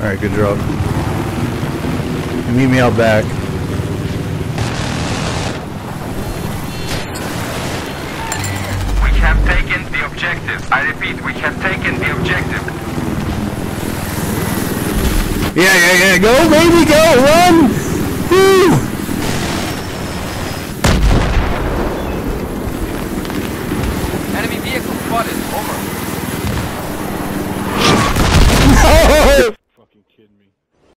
Alright, good job. Meet me out back. We have taken the objective. I repeat, we have taken the objective. Yeah, yeah, yeah. Go, baby, go. Run.